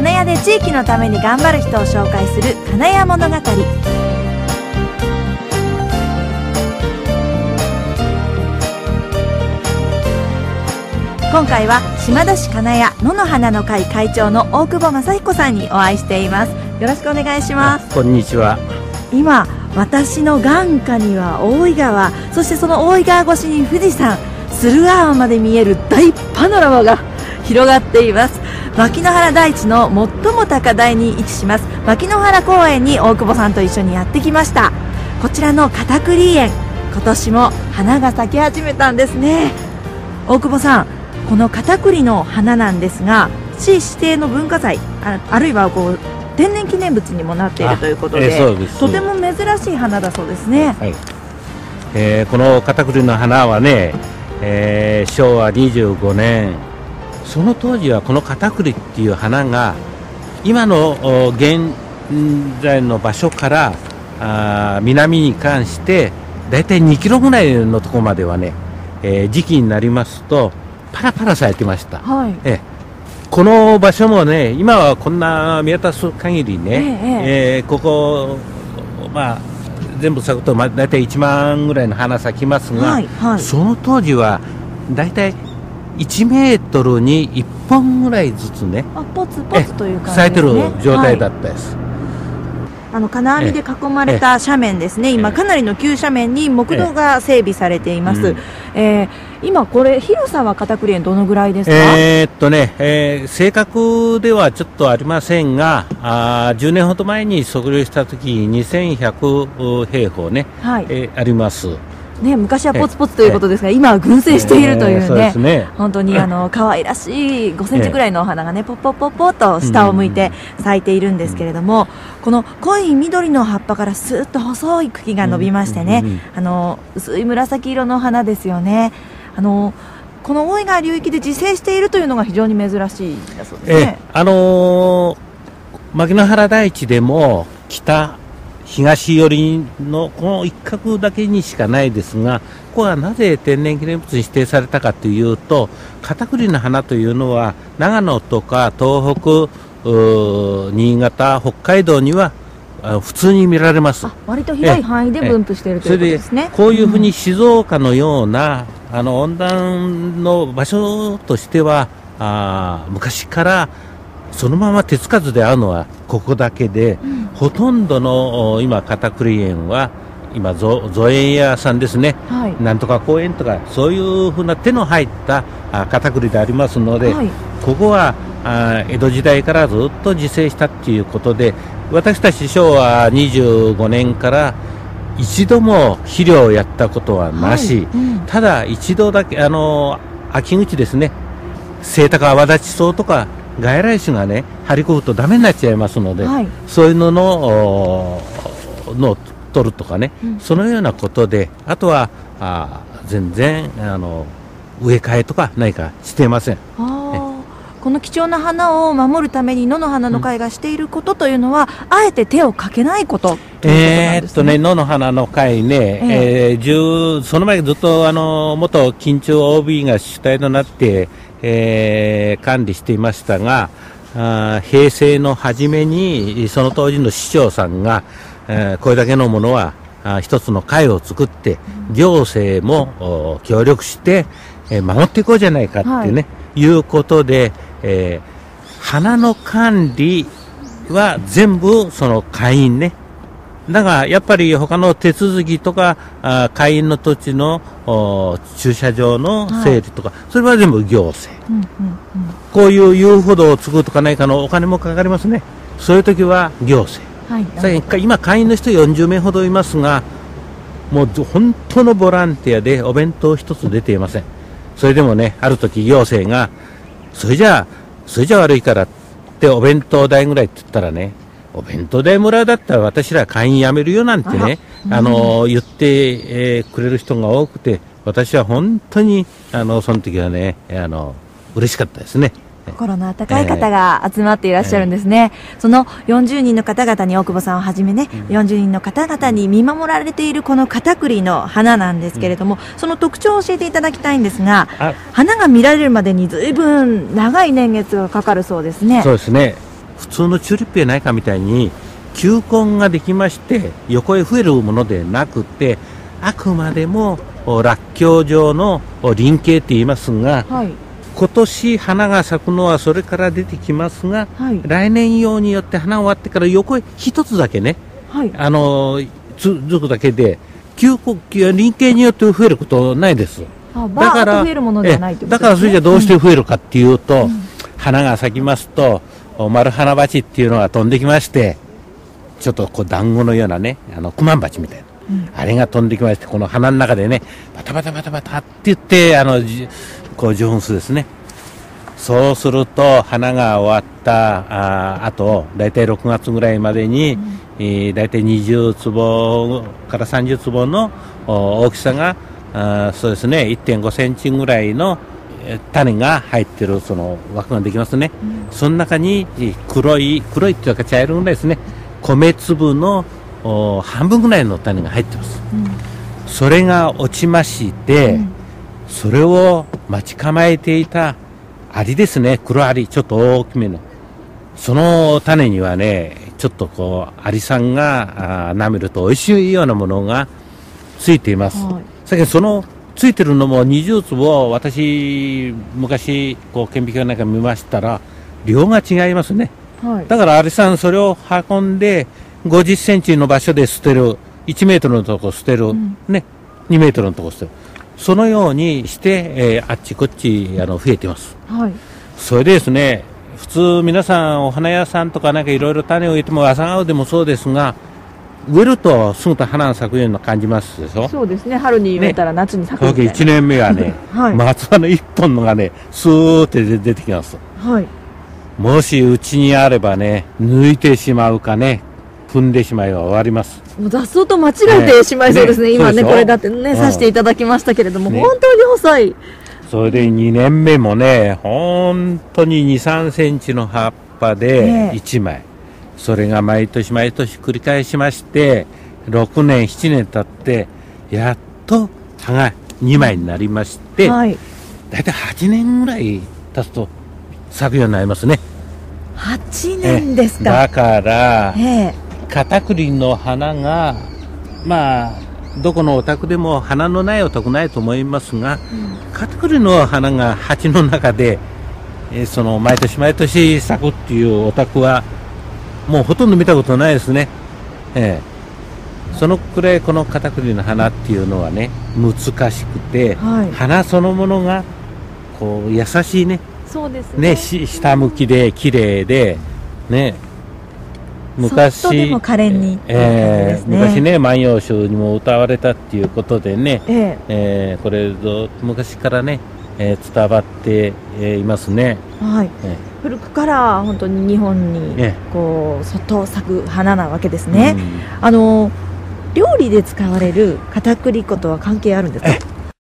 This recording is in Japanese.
金谷で地域のために頑張る人を紹介する金谷物語。今回は島田市金谷野の花の会会長の大久保正彦さんにお会いしています。よろしくお願いします。こんにちは。今私の眼下には大井川そしてその大井川越しに富士山駿河湾まで見える大パノラマが広がっています牧之原大地の最も高台に位置します。牧之原公園に大久保さんと一緒にやってきました。こちらの片栗園。今年も花が咲き始めたんですね。大久保さんこの片栗の花なんですが市指定の文化財ああるいはこう天然記念物にもなっているということで,、えーです。とても珍しい花だそうですね。はい。えーこの片栗の花はね、えー昭和25年その当時はこの片栗っていう花が今のお現在の場所からあー南に関して大体2キロぐらいのところまではね、えー時期になりますとパラパラ咲いてました、はい。ええ。この場所もね、今はこんな見渡す限りね、えええーここ、まあ、全部咲くと、まあ、大体1万ぐらいの花咲きますが、はいはい。その当時は大体1メートルに1本ぐらいずつね、あポツポツという感じね。てる状態だはいったです。あの金網で囲まれた斜面ですね、今、ええ。かなりの急斜面に木道が整備されています、うん。えー今、これ、広さは片栗園、どのぐらいですか、えーっとね、えー正確ではちょっとありませんが、あー10年ほど前に測量したとき、2100平方ね、はい。えーあります。ね、昔はポツポツということですが、今は群生しているというね、えーそうね。本当にあの 可愛らしい5センチぐらいのお花がね、ポッポッポッポッと下を向いて咲いているんですけれども、この濃い緑の葉っぱからスーッと細い茎が伸びましてね、あの薄い紫色の花ですよね。あのこの大井川流域で自生しているというのが非常に珍しいんだそうですえね。あのー牧之原大地でも北、東寄りのこの一角だけにしかないですが、ここはなぜ天然記念物に指定されたかというと、片栗の花というのは、長野とか東北、新潟、北海道にはあ普通に見られます。あ割と広い範囲で分布しているということですね。こういうふうに静岡のような、あの温暖の場所としてはあー昔からそのまま手つかずで会うのはここだけで、ほとんどのお今片栗園は今ぞ造園屋さんですね、はい。なんとか公園とかそういうふうな手の入ったあ片栗でありますので、はい。ここはあ江戸時代からずっと自生したっていうことで私たち昭和25年から一度も肥料をやったことはなし、はい。うん。ただ一度だけあの秋口ですね。セイタカアワダチソウとか外来種がね張り込むとダメになっちゃいますので、はい。そういうののおのを取るとかね、うん。そのようなことであとはあ全然あの植え替えとか何かしていません。この貴重な花を守るために野の花の会がしていることというのは、あえて手をかけないことということなんですえーっとね、野の花の会ね、えー10その前ずっとあの元緊張 OB が主体となって、えー管理していましたが、あー平成の初めに、その当時の市長さんが、えーこれだけのものはあー一つの会を作って、行政もお協力して、えー守っていこうじゃないかってね、い、うことで、えー花の管理は全部その会員ね、だが、やっぱり他の手続きとか、あー会員の土地のお駐車場の整理とか、それは全部行政。うんうんうんこういう遊歩道を作るとかないかのお金もかかりますね。そういう時は行政。はい今、会員の人40名ほどいますが、もう本当のボランティアでお弁当一つ出ていません。それでもね、ある時行政が、それじゃあ、それじゃ悪いからってお弁当代ぐらいって言ったらね、お弁当代もらうだったら私ら会員辞めるよなんてね、あの、言って、えーくれる人が多くて、私は本当に、あの、その時はね、あの、嬉しかったですね。心の温かい方が集まっていらっしゃるんですね、その40人の方々に大久保さんをはじめね、40人の方々に見守られているこの片栗の花なんですけれども、その特徴を教えていただきたいんですがあ。花が見られるまでにずいぶん長い年月がかかるそうですね。そうですね。普通のチューリップやないかみたいに球根ができまして横へ増えるものでなくてあくまでもらっきょう状の輪形って言いますが、はい、今年花が咲くのはそれから出てきますが、はい、来年用によって花終わってから横へ一つだけね、はい、あの続くだけで球根輪形によって増えることないです。だからだからそれじゃどうして増えるかっていうと、うん、花が咲きますと丸花鉢っていうのが飛んできましてちょっとこう団子のようなねあのクマンバチみたいな、うん、あれが飛んできましてこの花の中でねバタバタバタバタって言ってあのこう受粉するですね。そうすると花が終わったああと大体6月ぐらいまでに、うん、えー、大体20坪から30坪の大きさがあそうですね1.5センチぐらいの種が入ってるその枠ができますね、うん、その中に黒い黒いっていうか茶色ぐらいですね米粒の半分ぐらいの種が入ってます、うん、それが落ちまして、うん、それを待ち構えていたアリですね。黒アリちょっと大きめの。その種にはねちょっとこうアリさんが舐めると美味しいようなものがついています、はい、そのついてるのも20坪私昔こう顕微鏡なんか見ましたら量が違いますね。はい、だからアリさんそれを運んで50センチの場所で捨てる。1メートルのとこ捨てる、うん、ね。2メートルのとこ捨てる。そのようにして、えー、あっちこっちあの増えてます、はい、それでですね普通皆さんお花屋さんとかなんかいろいろ種を植えても朝顔でもそうですが植えるとすぐと花が咲くような感じますでしょ？そうですね。春に植えたら夏に咲くみたいな、ね、1年目はね、はい、松葉の1本のがねスーって出てきます。はい。もしうちにあればね、抜いてしまうかね、踏んでしまえば終わります。もう雑草と間違えてしまいそうですね、ね。今ね、これだってね、させていただきましたけれども、ね、本当に細い。それで2年目もね、本当に2、3センチの葉っぱで1枚。それが毎年毎年繰り返しまして、6年、7年経って、やっと葉が2枚になりまして、はい、大体8年ぐらい経つと咲くようになりますね。8年ですか。だから、え片栗の花がまあどこのお宅でも花のないお宅ないと思いますが、うん、片栗の花が鉢の中で、えー、その毎年毎年咲くっていうお宅はもうほとんど見たことないですね、えー、そのくらいこの片栗の花っていうのはね難しくて、はい、花そのものがこう優しいね。そうですね、ね、下向きで綺麗でね。昔ね、えー、昔ね「万葉集」にも歌われたっていうことでね、えー、えー、これぞ昔からね、えー、伝わっていますね、はい。えー、古くから本当に日本にこう外咲く花なわけですね、あの料理で使われる片栗粉とは関係あるんですか？